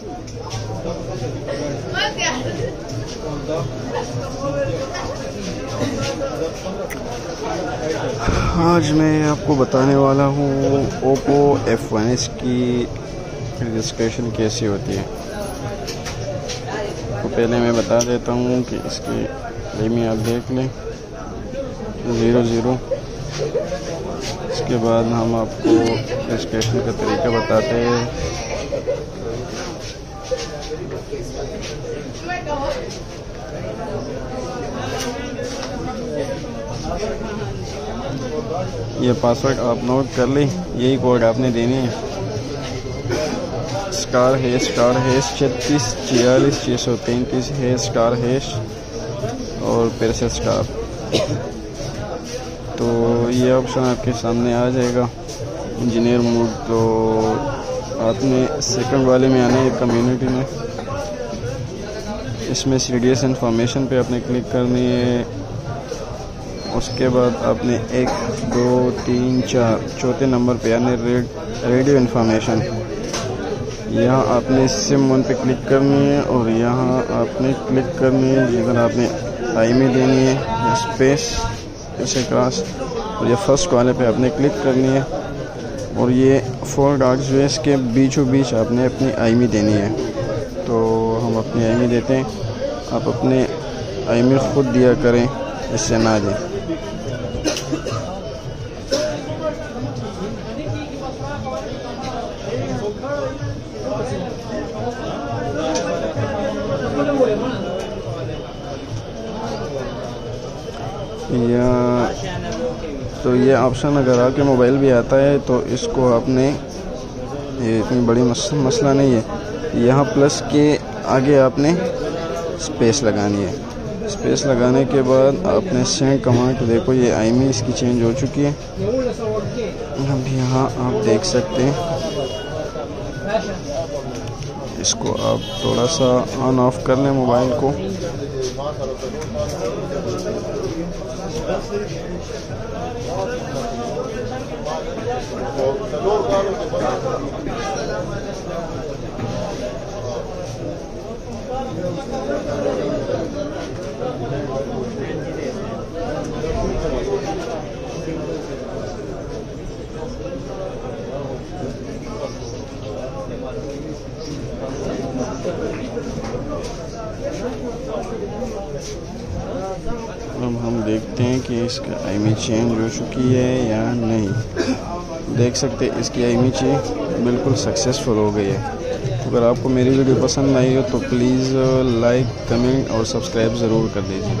आज मैं आपको बताने वाला हूँ ओप्पो एफ़ वन एस की रजिस्ट्रेशन कैसी होती है। तो पहले मैं बता देता हूँ कि इसकी रेमी आप देख लें ज़ीरो ज़ीरो इसके बाद हम आपको रजिस्ट्रेशन का तरीका बताते हैं। ये पासवर्ड आप नोट कर लें, यही कोड आपने देने हैं। स्टार है स्टार हैश छत्तीस, छियालीस छः सौ तैंतीस है स्टार हैश और फिर से स्टार तो ये ऑप्शन आपके सामने आ जाएगा। इंजीनियर मोड तो आपने सेकंड वाले में आना है कम्युनिटी में। इसमें सी डी एस इन्फॉर्मेशन पर आपने क्लिक करनी है। उसके बाद आपने एक दो तीन चार चौथे नंबर पे यानी रेड, रेडियो इन्फॉर्मेशन यहाँ आपने सिम वन पे क्लिक करनी है और यहाँ आपने क्लिक करनी है। जिधर आपने आई में देनी है या स्पेस ऐसे क्रॉस और ये फ़र्स्ट वाले पे आपने क्लिक करनी है। और ये फोर डॉट्स है इसके बीचों बीच आपने अपनी आई में देनी है। तो हम अपनी आई में देते हैं। आप अपने आई में ख़ुद दिया करें, इससे ना दें। या तो ये ऑप्शन अगर आपके मोबाइल भी आता है तो इसको आपने ये इतनी बड़ी मस, मसला नहीं है। यहाँ प्लस के आगे आपने स्पेस लगानी है। स्पेस लगाने के बाद आपने सेंड कमांड तो देखो ये आई में इसकी चेंज हो चुकी है। अब यहाँ आप देख सकते हैं। इसको आप थोड़ा सा ऑन ऑफ़ कर लें मोबाइल को। अब हम देखते हैं कि इसका आईमी चेंज हो चुकी है या नहीं। देख सकते हैं, इसकी आईमी चेंज बिल्कुल सक्सेसफुल हो गई है। अगर आपको मेरी वीडियो पसंद आई हो तो प्लीज़ लाइक कमेंट और सब्सक्राइब ज़रूर कर दीजिए।